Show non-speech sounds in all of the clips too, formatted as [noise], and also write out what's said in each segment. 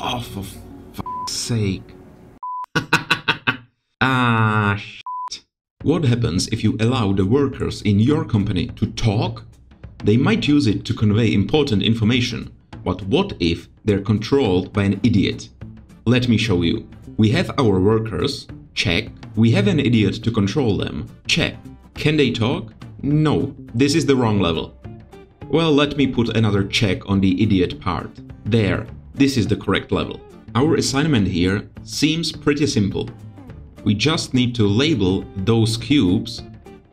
Oh, for fuck's sake. [laughs] ah, shit. What happens if you allow the workers in your company to talk? They might use it to convey important information, but what if they're controlled by an idiot? Let me show you. We have our workers, check. We have an idiot to control them, check. Can they talk? No, this is the wrong level. Well, let me put another check on the idiot part. There, this is the correct level. Our assignment here seems pretty simple. We just need to label those cubes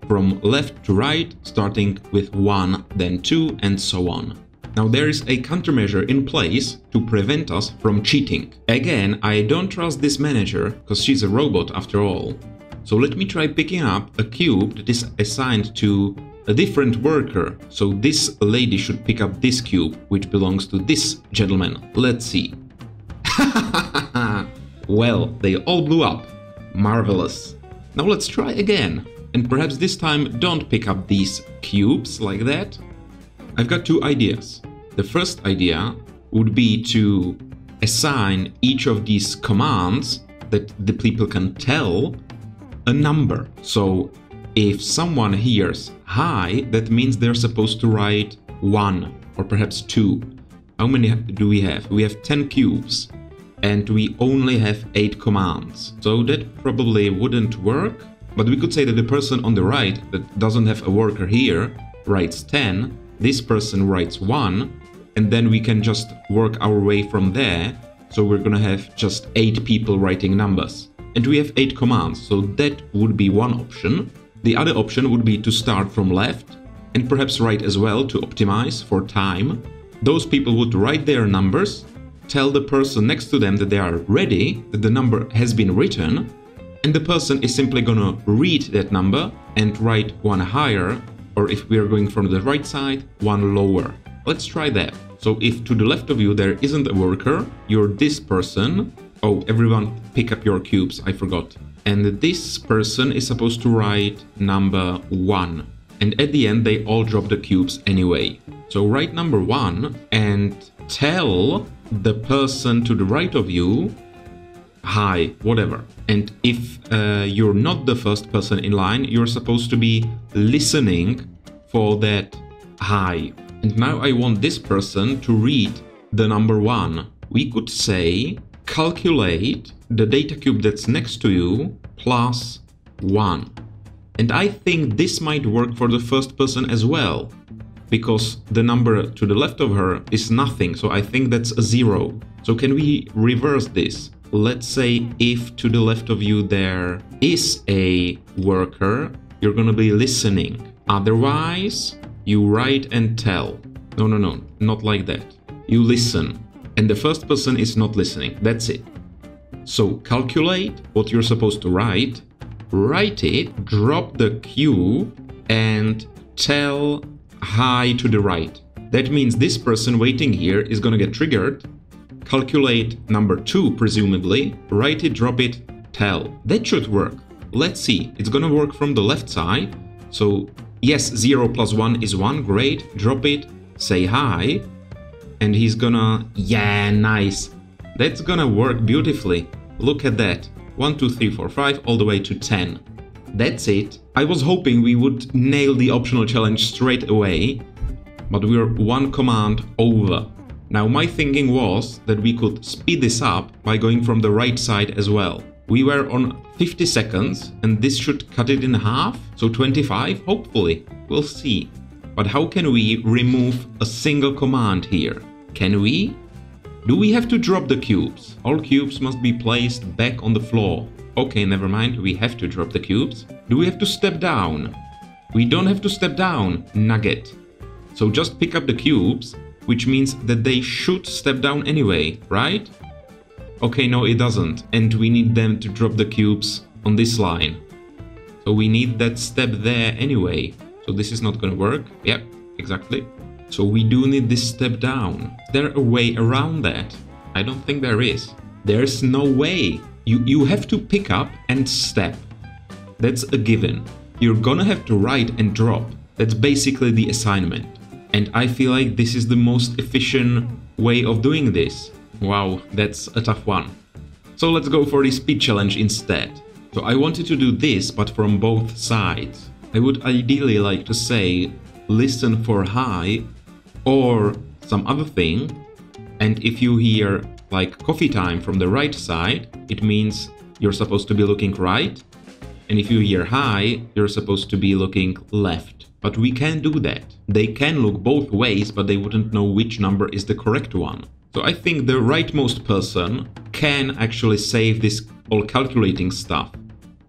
from left to right, starting with 1, then 2, and so on. Now there is a countermeasure in place to prevent us from cheating. Again, I don't trust this manager, because she's a robot after all. So let me try picking up a cube that is assigned to a different worker. So this lady should pick up this cube, which belongs to this gentleman. Let's see. [laughs] well, they all blew up. Marvelous. Now let's try again. And perhaps this time don't pick up these cubes like that. I've got two ideas. The first idea would be to assign each of these commands that the people can tell a number. So if someone hears hi, that means they're supposed to write 1 or perhaps 2. How many do we have? We have 10 cubes and we only have 8 commands. So that probably wouldn't work. But we could say that the person on the right that doesn't have a worker here writes 10, this person writes 1, and then we can just work our way from there. So we're gonna have just 8 people writing numbers. And we have 8 commands, so that would be one option. The other option would be to start from left and perhaps write as well to optimize for time. Those people would write their numbers, tell the person next to them that they are ready, that the number has been written, and the person is simply gonna read that number and write one higher, or if we are going from the right side, one lower. Let's try that. So if to the left of you there isn't a worker, you're this person. Oh, everyone pick up your cubes, I forgot and this person is supposed to write number 1. And at the end they all drop the cubes anyway. So write number 1 and tell the person to the right of you hi, whatever. And if uh, you're not the first person in line, you're supposed to be listening for that hi. And now I want this person to read the number 1. We could say calculate the data cube that's next to you plus 1. And I think this might work for the first person as well, because the number to the left of her is nothing, so I think that's a 0. So can we reverse this? Let's say if to the left of you there is a worker, you're gonna be listening. Otherwise, you write and tell. No, no, no, not like that. You listen. And the first person is not listening. That's it. So calculate what you're supposed to write, write it, drop the Q, and tell hi to the right. That means this person waiting here is gonna get triggered, calculate number two, presumably, write it, drop it, tell. That should work. Let's see, it's gonna work from the left side. So yes, 0 plus 1 is 1, great, drop it, say hi, and he's gonna, yeah, nice, that's gonna work beautifully. Look at that. 1, 2, 3, 4, 5, all the way to 10. That's it. I was hoping we would nail the optional challenge straight away, but we're one command over. Now my thinking was that we could speed this up by going from the right side as well. We were on 50 seconds and this should cut it in half, so 25 hopefully. We'll see. But how can we remove a single command here? Can we? Do we have to drop the cubes? All cubes must be placed back on the floor. Okay, never mind, we have to drop the cubes. Do we have to step down? We don't have to step down, Nugget. So just pick up the cubes, which means that they should step down anyway, right? Okay, no, it doesn't. And we need them to drop the cubes on this line. So we need that step there anyway. So this is not gonna work. Yep, exactly. So we do need this step down. There a way around that? I don't think there is. There's no way. You, you have to pick up and step. That's a given. You're gonna have to write and drop. That's basically the assignment. And I feel like this is the most efficient way of doing this. Wow, that's a tough one. So let's go for the speed challenge instead. So I wanted to do this, but from both sides. I would ideally like to say listen for hi or some other thing. And if you hear like coffee time from the right side, it means you're supposed to be looking right. And if you hear hi, you're supposed to be looking left. But we can't do that. They can look both ways, but they wouldn't know which number is the correct one. So I think the rightmost person can actually save this all calculating stuff.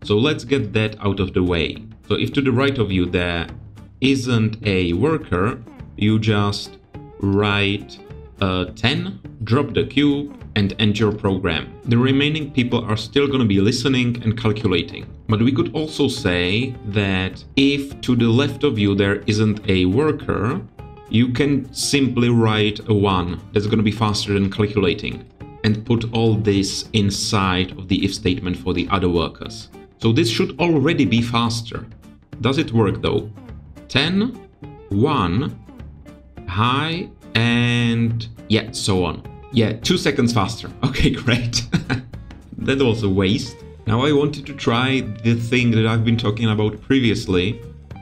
So let's get that out of the way. So if to the right of you there isn't a worker, you just write a 10, drop the cube, and end your program. The remaining people are still going to be listening and calculating. But we could also say that if to the left of you there isn't a worker, you can simply write a 1 that's going to be faster than calculating and put all this inside of the if statement for the other workers. So this should already be faster. Does it work though? 10, 1, hi, and yeah, so on. Yeah, two seconds faster. [laughs] Okay, great. [laughs] that was a waste. Now I wanted to try the thing that I've been talking about previously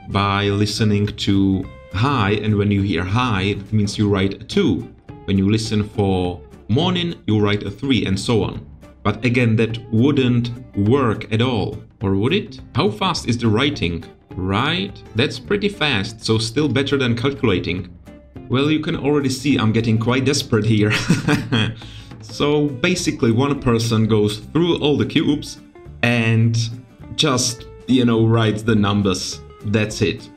by listening to hi, and when you hear hi, it means you write a 2. When you listen for morning, you write a 3, and so on. But again, that wouldn't work at all. Or would it? How fast is the writing? Right, that's pretty fast, so still better than calculating. Well, you can already see I'm getting quite desperate here. [laughs] so basically one person goes through all the cubes and just, you know, writes the numbers. That's it.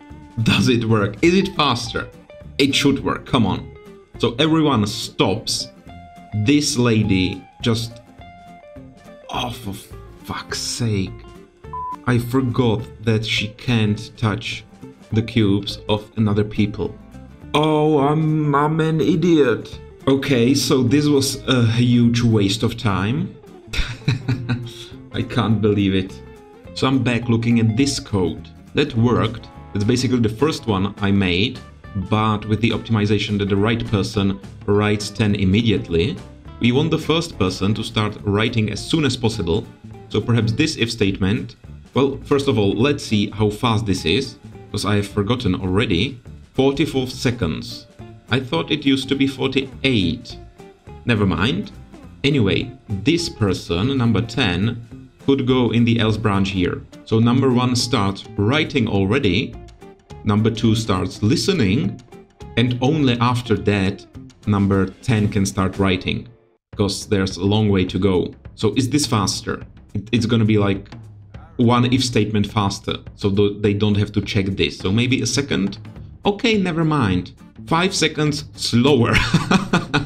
Does it work? Is it faster? It should work, come on. So everyone stops. This lady just... Oh, for fuck's sake. I forgot that she can't touch the cubes of another people. Oh, I'm, I'm an idiot. Okay, so this was a huge waste of time. [laughs] I can't believe it. So I'm back looking at this code. That worked. It's basically the first one I made, but with the optimization that the right person writes 10 immediately. We want the first person to start writing as soon as possible. So perhaps this if statement well, first of all, let's see how fast this is, because I have forgotten already. 44 seconds. I thought it used to be 48. Never mind. Anyway, this person, number 10, could go in the else branch here. So number 1 starts writing already, number 2 starts listening, and only after that number 10 can start writing, because there's a long way to go. So is this faster? It's gonna be like one if statement faster, so they don't have to check this. So maybe a second? Okay, never mind. Five seconds slower.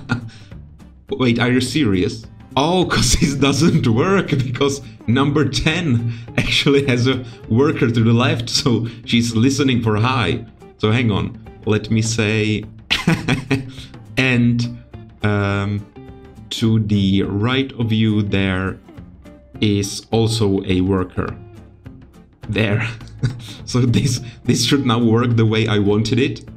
[laughs] Wait, are you serious? Oh, because [laughs] this doesn't work because number 10 [laughs] actually has a worker to the left, so she's listening for hi. So hang on, let me say and um, to the right of you there is also a worker. There. [laughs] so this this should now work the way I wanted it.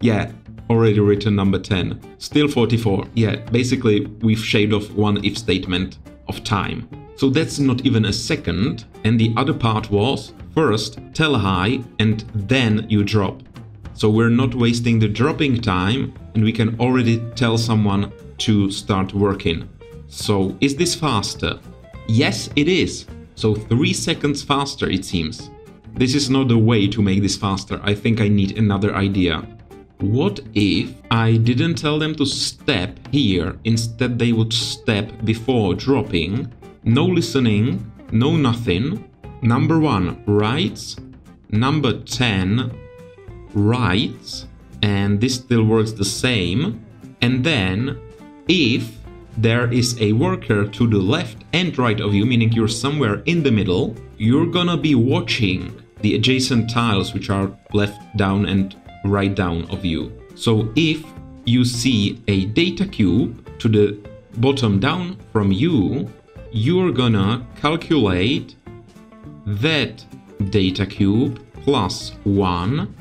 Yeah, already written number 10. Still 44. Yeah, basically we've shaved off one if statement of time. So that's not even a second. And the other part was first tell hi and then you drop. So we're not wasting the dropping time and we can already tell someone to start working. So is this faster? Yes, it is. So 3 seconds faster it seems. This is not the way to make this faster, I think I need another idea. What if I didn't tell them to step here, instead they would step before dropping, no listening, no nothing. Number 1 writes, number 10 writes, and this still works the same. And then if there is a worker to the left and right of you, meaning you're somewhere in the middle, you're gonna be watching the adjacent tiles which are left down and right down of you. So if you see a data cube to the bottom down from you, you're gonna calculate that data cube plus 1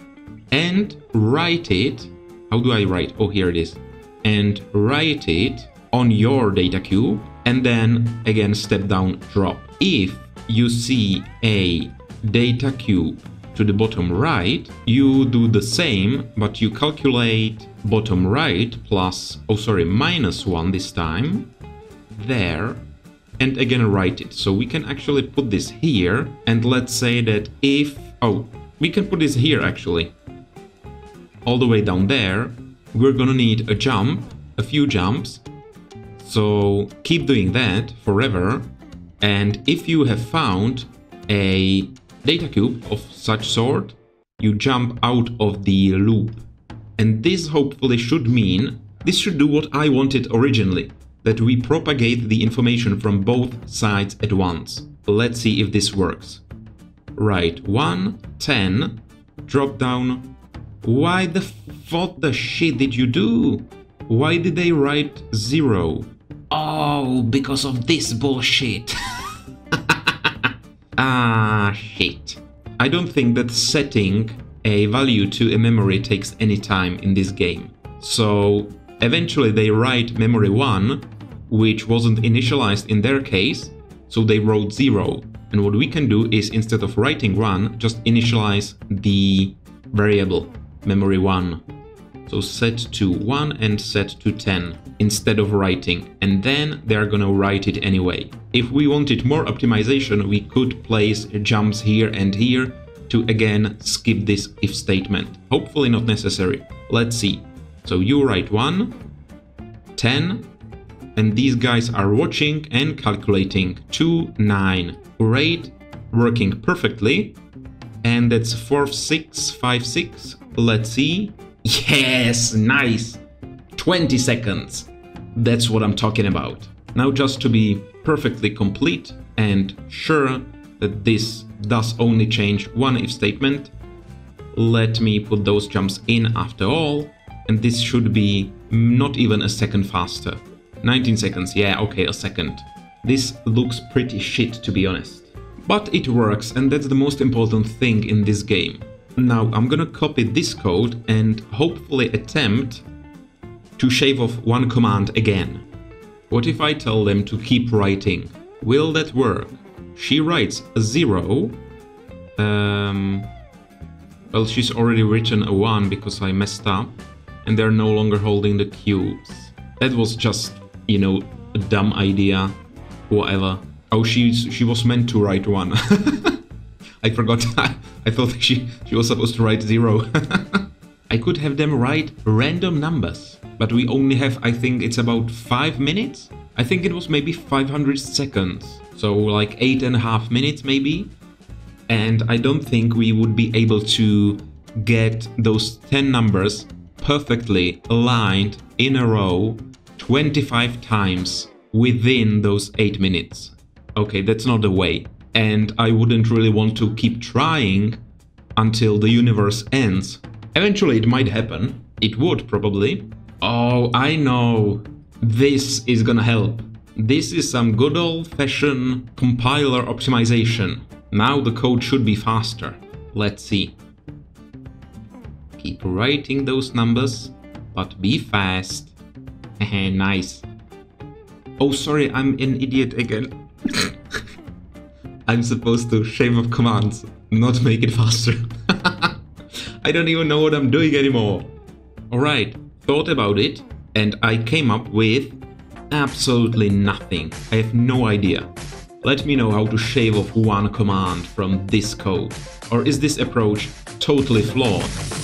and write it. How do I write? Oh, here it is. And write it on your data cube and then again step down drop. If you see a data cube to the bottom right, you do the same, but you calculate bottom right plus, oh sorry, minus 1 this time, there, and again write it. So we can actually put this here, and let's say that if, oh, we can put this here actually, all the way down there, we're gonna need a jump, a few jumps, so keep doing that forever, and if you have found a data cube of such sort, you jump out of the loop. And this hopefully should mean, this should do what I wanted originally, that we propagate the information from both sides at once. Let's see if this works. Right, 1, 10, drop down. Why the what the shit did you do? Why did they write 0? Oh, because of this bullshit. [laughs] ah, shit. I don't think that setting a value to a memory takes any time in this game. So eventually they write memory 1, which wasn't initialized in their case, so they wrote 0. And what we can do is instead of writing 1, just initialize the variable memory 1 so set to 1 and set to 10 instead of writing, and then they're gonna write it anyway. If we wanted more optimization, we could place jumps here and here to again skip this if statement. Hopefully not necessary. Let's see. So you write 1, 10, and these guys are watching and calculating 2, 9. Great, working perfectly. And that's 4, 6, 5, 6. Let's see. Yes, nice. 20 seconds. That's what I'm talking about. Now just to be perfectly complete and sure that this does only change one if statement, let me put those jumps in after all, and this should be not even a second faster. 19 seconds, yeah, okay, a second. This looks pretty shit to be honest. But it works and that's the most important thing in this game. Now I'm gonna copy this code and hopefully attempt to shave off one command again. What if I tell them to keep writing? Will that work? She writes a zero. Um, well, she's already written a one because I messed up and they're no longer holding the cubes. That was just, you know, a dumb idea, whatever. Oh, she's, she was meant to write one. [laughs] I forgot. [laughs] I thought [laughs] she, she was supposed to write zero. [laughs] I could have them write random numbers, but we only have, I think it's about five minutes? I think it was maybe 500 seconds, so like eight and a half minutes maybe. And I don't think we would be able to get those 10 numbers perfectly aligned in a row 25 times within those 8 minutes. Okay, that's not the way and I wouldn't really want to keep trying until the universe ends. Eventually it might happen. It would probably. Oh, I know. This is gonna help. This is some good old-fashioned compiler optimization. Now the code should be faster. Let's see. Keep writing those numbers, but be fast. [laughs] nice. Oh, sorry, I'm an idiot again. I'm supposed to shave off commands, not make it faster. [laughs] I don't even know what I'm doing anymore. Alright, thought about it, and I came up with absolutely nothing. I have no idea. Let me know how to shave off one command from this code. Or is this approach totally flawed?